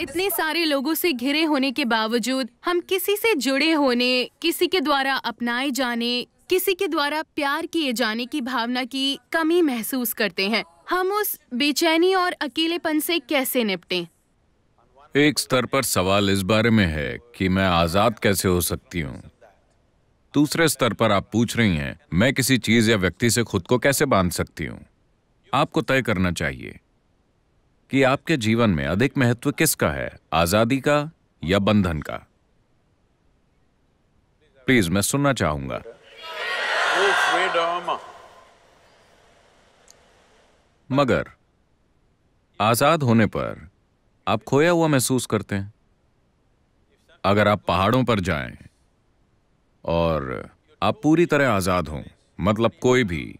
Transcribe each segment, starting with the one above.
इतने सारे लोगों से घिरे होने के बावजूद, हम किसी से जुड़े होने, किसी के द्वारा अपनाए जाने, किसी के द्वारा प्यार किए जाने की भावना की कमी महसूस करते हैं। हम उस बेचैनी और अकेलेपन से कैसे निपटें? एक स्तर पर सवाल इस बारे में है कि मैं आज़ाद कैसे हो सकती हूँ? दूसरे स्तर पर आप पूछ रही हैं, मैं किसी चीज़ या व्यक्ति से खुद को कैसे बाँध सकती हूँ? आपको तय करना चाहिए कि आपके जीवन में अधिक महत्व किसका है, आज़ादी का या बंधन का? प्लीज़ मैं सुनना चाहूँगा। मगर, आज़ाद होने पर आप खोया हुआ महसूस करते हैं? अगर आप पहाड़ों पर जाएँ और आप पूरी तरह आज़ाद हों मतलब कोई भी,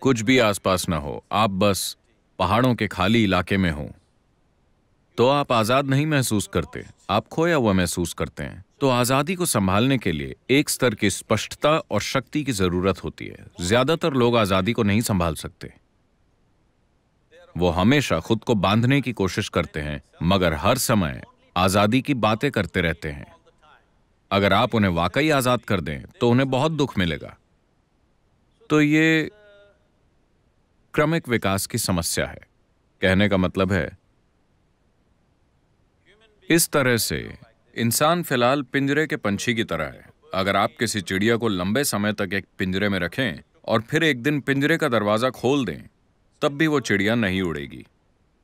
कुछ भी आसपास ना हो, आप बस पहाड़ों के खाली इलाके में हो। तो आप आज़ाद नहीं महसूस करते, आप खोया हुआ महसूस करते हैं। तो आज़ादी को संभालने के लिए एक स्तर की स्पष्टता और शक्ति की ज़रूरत होती है। ज़्यादातर लोग आज़ादी को नहीं संभाल सकते। वो हमेशा खुद को बांधने की कोशिश करते हैं, मगर हर समय आज़ादी की बातें करते रहते हैं। अगर आप उन्हें वाकई आज़ाद कर दें तो उन्हें बहुत दुख मिलेगा। तो ये क्रमिक विकास की समस्या है। कहने का मतलब है, इस तरह से इंसान फ़िलहाल पिंजरे के पंछी की तरह है। अगर आप किसी चिड़िया को लंबे समय तक एक पिंजरे में रखें और फिर एक दिन पिंजरे का दरवाज़ा खोल दें, तब भी वो चिड़िया नहीं उड़ेगी।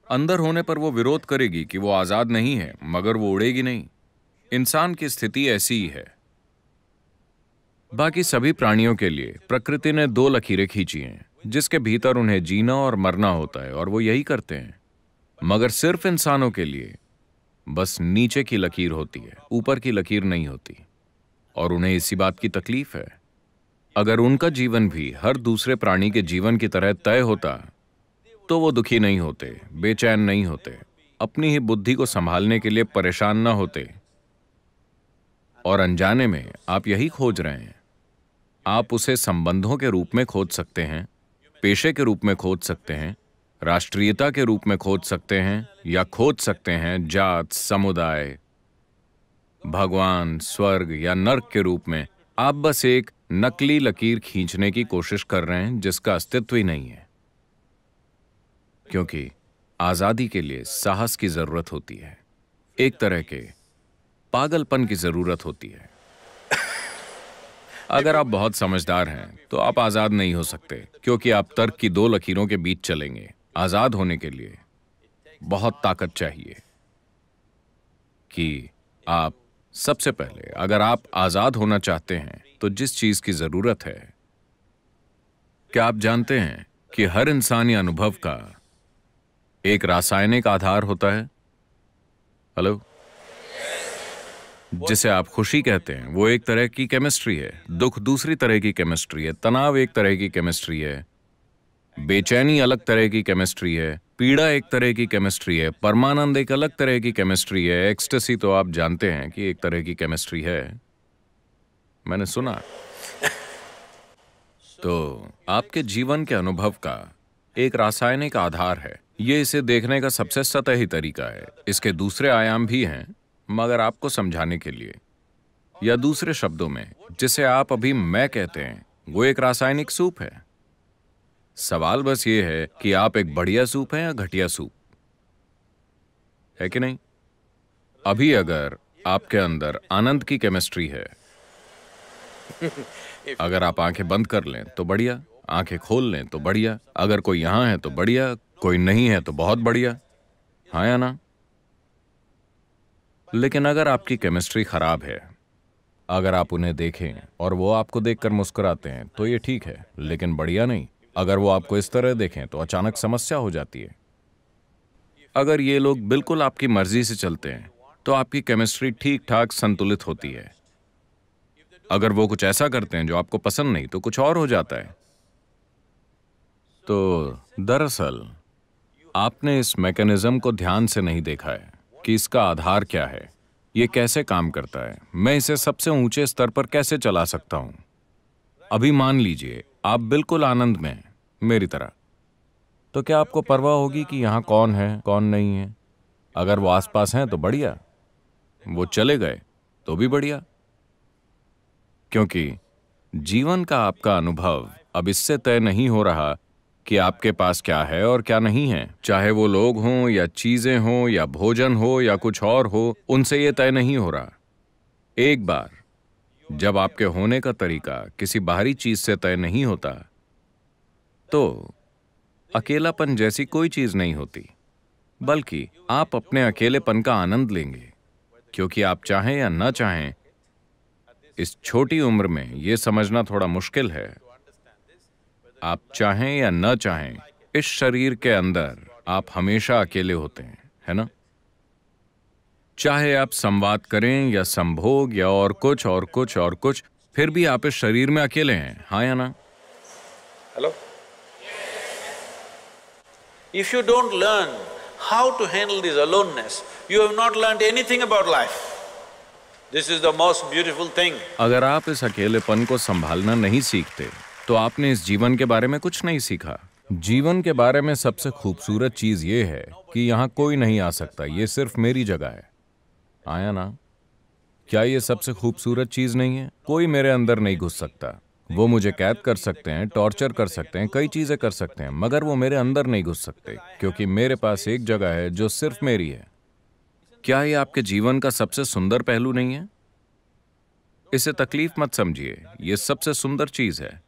अंदर होने पर वो विरोध करेगी कि वो आज़ाद नहीं है, मगर वो उड़ेगी नहीं। इंसान की स्थिति ऐसी ही है। बाकी सभी प्राणियों के लिए प्रकृति ने दो लकीरें खींची हैं। जिसके भीतर उन्हें जीना और मरना होता है, और वो यही करते हैं। मगर सिर्फ़ इंसानों के लिए, बस नीचे की लकीर होती है, ऊपर की लकीर नहीं होती। और उन्हें इसी बात की तकलीफ़ है। अगर उनका जीवन भी हर दूसरे प्राणी के जीवन की तरह तय होता तो वो दुखी नहीं होते, बेचैन नहीं होते, अपनी ही बुद्धि को संभालने के लिए परेशान ना होते। और अनजाने में आप यही खोज रहे हैं। आप उसे संबंधों के रूप में खोज सकते हैं। पेशे के रूप में खोज सकते हैं, राष्ट्रीयता के रूप में खोज सकते हैं, या खोज सकते हैं जात, समुदाय। भगवान, स्वर्ग या नर्क के रूप में आप बस एक नकली लकीर खींचने की कोशिश कर रहे हैं, जिसका अस्तित्व ही नहीं है। क्योंकि आज़ादी के लिए साहस की ज़रूरत होती है। एक तरह के पागलपन की ज़रूरत होती है। अगर आप बहुत समझदार हैं तो आप आज़ाद नहीं हो सकते, क्योंकि आप तर्क की दो लकीरों के बीच चलेंगे, आज़ाद होने के लिए। बहुत ताकत चाहिए कि आप सबसे पहले, अगर आप आज़ाद होना चाहते हैं तो जिस चीज़ की ज़रूरत है, क्या आप जानते हैं कि हर इंसानी अनुभव का एक रासायनिक आधार होता है? हेलो? जिसे आप खुशी कहते हैं, वो एक तरह की केमिस्ट्री है। दुख दूसरी तरह की केमिस्ट्री है, तनाव एक तरह की केमिस्ट्री है। बेचैनी अलग तरह की केमिस्ट्री है, पीड़ा एक तरह की केमिस्ट्री है, परमानंद एक अलग तरह की केमिस्ट्री है। एक्सटेसी तो आप जानते हैं कि एक तरह की केमिस्ट्री है। मैंने सुना। तो आपके जीवन के अनुभव का एक रासायनिक आधार है। ये इसे देखने का सबसे सतही तरीका है। इसके दूसरे आयाम भी हैं। मगर आपको समझाने के लिए, या दूसरे शब्दों में, जिसे आप अभी मैं कहते हैं, वो एक रासायनिक सूप है। सवाल बस ये है कि आप एक बढ़िया सूप है या घटिया सूप? है कि नहीं? अभी अगर आपके अंदर आनंद की केमिस्ट्री है, अगर आप आँखें बंद कर लें तो बढ़िया, आँखें खोल लें तो बढ़िया, अगर कोई यहाँ है तो बढ़िया, कोई नहीं है तो बहुत बढ़िया। हाँ या ना? लेकिन अगर आपकी केमिस्ट्री खराब है, अगर आप उन्हें देखें और वो आपको देखकर मुस्कुराते हैं तो ये ठीक है, लेकिन बढ़िया नहीं। अगर वो आपको इस तरह देखें तो अचानक समस्या हो जाती है। अगर ये लोग बिल्कुल आपकी मर्ज़ी से चलते हैं तो आपकी केमिस्ट्री ठीक ठाक संतुलित होती है। अगर वो कुछ ऐसा करते हैं जो आपको पसंद नहीं तो कुछ और हो जाता है। तो दरअसल, आपने इस मैकेनिज्म को ध्यान से नहीं देखा है। कि इसका आधार क्या है? ये कैसे काम करता है? मैं इसे सबसे ऊँचे स्तर पर कैसे चला सकता हूँ? अभी मान लीजिए, आप बिल्कुल आनंद में हैं, मेरी तरह। तो क्या आपको परवाह होगी कि यहाँ कौन है, कौन नहीं है? अगर वो आसपास हैं तो बढ़िया। वो चले गए तो भी बढ़िया। क्योंकि जीवन का आपका अनुभव अब इससे तय नहीं हो रहा कि आपके पास क्या है और क्या नहीं है। चाहे वो लोग हों या चीज़ें हों या भोजन हो या कुछ और हो, उनसे ये तय नहीं हो रहा। एक बार, जब आपके होने का तरीका किसी बाहरी चीज़ से तय नहीं होता तो अकेलापन जैसी कोई चीज़ नहीं होती, बल्कि आप अपने अकेलेपन का आनंद लेंगे, क्योंकि आप चाहें या ना चाहें, इस छोटी उम्र में यह समझना थोड़ा मुश्किल है। आप चाहें या न चाहें इस शरीर के अंदर आप हमेशा अकेले होते हैं है ना? चाहे आप संवाद करें या संभोग या और कुछ और कुछ और कुछ फिर भी आप इस शरीर में अकेले हैं हाँ या ना? Hello if you don't learn how to handle this aloneness you have not learn anything about life this is the most beautiful thing अगर आप इस अकेलेपन को संभालना नहीं सीखते तो आपने इस जीवन के बारे में कुछ नहीं सीखा। जीवन के बारे में सबसे खूबसूरत चीज़ ये है कि यहाँ कोई नहीं आ सकता, ये सिर्फ़ मेरी जगह है। आया ना? क्या ये सबसे खूबसूरत चीज़ नहीं है? कोई मेरे अंदर नहीं घुस सकता। वो मुझे कैद कर सकते हैं, टॉर्चर कर सकते हैं, कई चीज़ें कर सकते हैं, मगर वो मेरे अंदर नहीं घुस सकते, क्योंकि मेरे पास एक जगह है जो सिर्फ़ मेरी है। क्या ये आपके जीवन का सबसे सुंदर पहलू नहीं है? इसे तकलीफ़ मत समझिए यह सबसे सुंदर चीज़ है।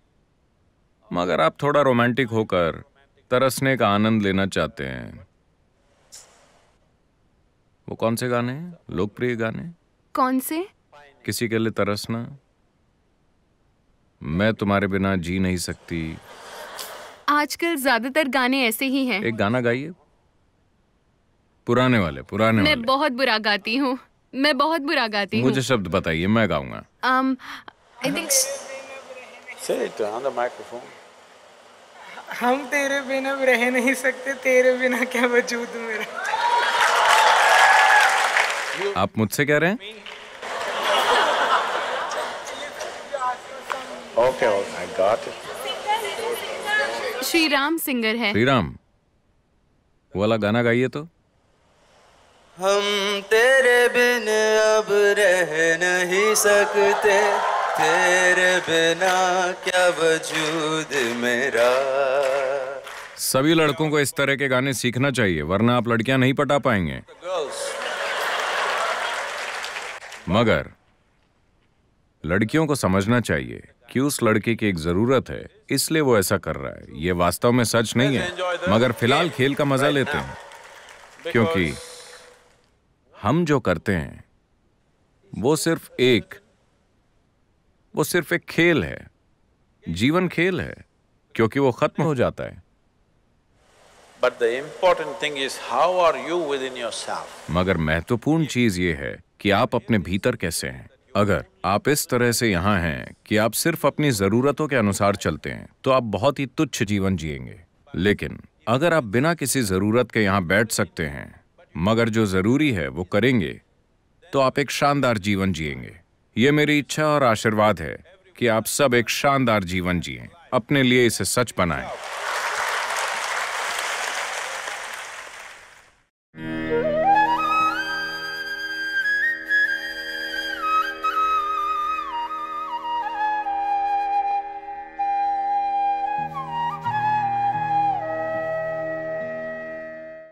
मगर आप थोड़ा रोमांटिक होकर तरसने का आनंद लेना चाहते हैं। वो कौन से गाने हैं? लोकप्रिय गाने? कौन से? किसी के लिए तरसना? मैं तुम्हारे बिना जी नहीं सकती। आजकल ज़्यादातर गाने ऐसे ही हैं। एक गाना गाइए। पुराने वाले पुराने मैं वाले। बहुत बुरा गाती हूँ। मैं बहुत बुरा गाती हूँ। मुझे शब्द बताइए मैं गाऊँगा। Um, I think Say it on the microphone. हम तेरे बिना रह नहीं सकते तेरे बिना क्या वजूद मेरा? आप मुझसे कह रहे हैं? Okay, I got it. Shri Ram singer है। श्री राम वाला गाना गाइए तो। हम तेरे बिन अब रह नहीं सकते। तेरे बिना क्या वजूद मेरा? सभी लड़कों को इस तरह के गाने सीखना चाहिए वरना आप लड़कियाँ नहीं पटा पाएँगे। मगर लड़कियों को समझना चाहिए कि उस लड़के की एक ज़रूरत है इसलिए वो ऐसा कर रहा है। ये वास्तव में सच नहीं है मगर फ़िलहाल खेल का मज़ा लेते हैं। क्योंकि हम जो करते हैं वो सिर्फ़ एक वो सिर्फ़ एक खेल है जीवन खेल है क्योंकि वो खत्म हो जाता है। But the but the important thing is how are you within yourself? मगर महत्वपूर्ण चीज़ ये है कि आप अपने भीतर कैसे हैं। अगर आप इस तरह से यहाँ हैं कि आप सिर्फ़ अपनी जरूरतों के अनुसार चलते हैं तो आप बहुत ही तुच्छ जीवन जिएँगे। लेकिन अगर आप बिना किसी ज़रूरत के यहाँ बैठ सकते हैं मगर जो ज़रूरी है वो करेंगे तो आप एक शानदार जीवन जिएँगे। ये मेरी इच्छा और आशीर्वाद है कि आप सब एक शानदार जीवन जिए। अपने लिए इसे सच बनाएँ।